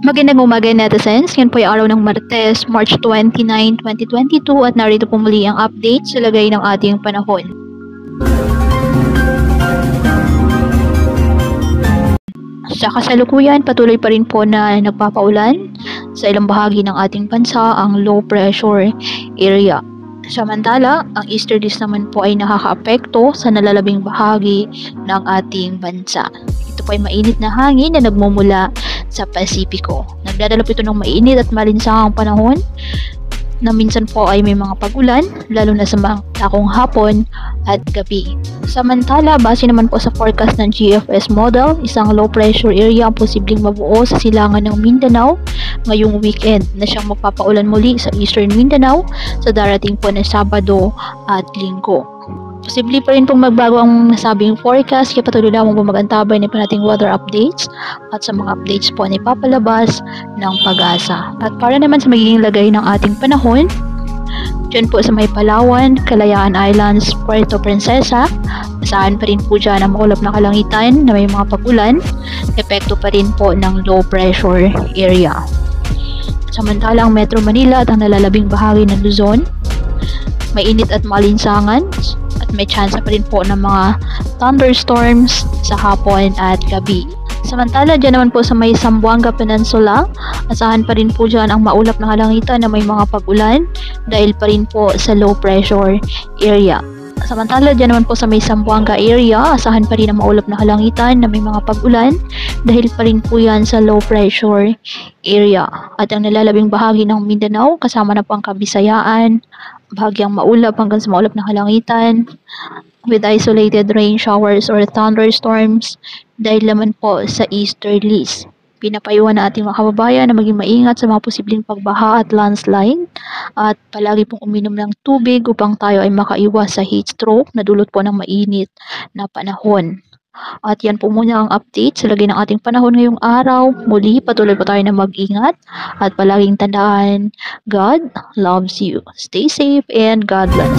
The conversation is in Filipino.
Magandang umaga netizens. Yan po ay araw ng Martes, March 29, 2022 at narito po muli ang update sa lagay ng ating panahon. Sa kasalukuyan, patuloy pa rin po na nagpapaulan sa ilang bahagi ng ating bansa ang low pressure area. Samantala, ang easterlies naman po ay nakakaapekto sa nalalabing bahagi ng ating bansa. Ito po ay mainit na hangin na nagmumula sa Pasipiko. Nagdadala po ito ng mainit at malinsangang panahon na minsan po ay may mga pagulan, lalo na sa mga takong hapon at gabi. Samantala, base naman po sa forecast ng GFS model, isang low pressure area ang posibleng mabuo sa silangan ng Mindanao ngayong weekend na siyang magpapaulan muli sa Eastern Mindanao sa darating po na Sabado at Linggo. Posible pa rin pong magbago ang nasabing forecast kaya patuloy lamang po magantabay na po nating weather updates at sa mga updates po na ipapalabas ng pag-asa. At para naman sa magiging lagay ng ating panahon, dyan po sa may Palawan, Kalayaan Islands, Puerto Princesa, asahan pa rin po dyan ang makulap na kalangitan na may mga pagulan, epekto pa rin po ng low pressure area. Samantalang Metro Manila at ang nalalabing bahagi ng Luzon, mainit at malinsangan at may chance pa rin po ng mga thunderstorms sa hapon at gabi. Samantala, dyan naman po sa may Sambuanga Peninsula, asahan pa rin po dyan ang maulap na kalangitan na may mga pag-ulan dahil pa rin po sa low pressure area. Samantala, dyan naman po sa may Sambuanga area, asahan pa rin ang maulap na kalangitan na may mga pag-ulan dahil pa rin po yan sa low pressure area. At ang nalalabing bahagi ng Mindanao, kasama na po ang Kabisayaan, bahagyang maulap hanggang sa maulap na kalangitan with isolated rain showers or thunderstorms dahil naman po sa easterlies. Pinapayuhan na ating mga kababayan na maging maingat sa mga posibleng pagbaha at landslide at palagi pong uminom ng tubig upang tayo ay makaiwas sa heat stroke na dulot po ng mainit na panahon. At yan po muna ang update sa lagay ng ating panahon ngayong araw. Muli, patuloy po tayo na mag-ingat at palaging tandaan, God loves you. Stay safe and God bless.